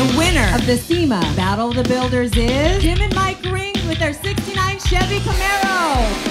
The winner of the SEMA Battle of the Builders is Jim and Mike Ring with their 69 Chevy Camaro.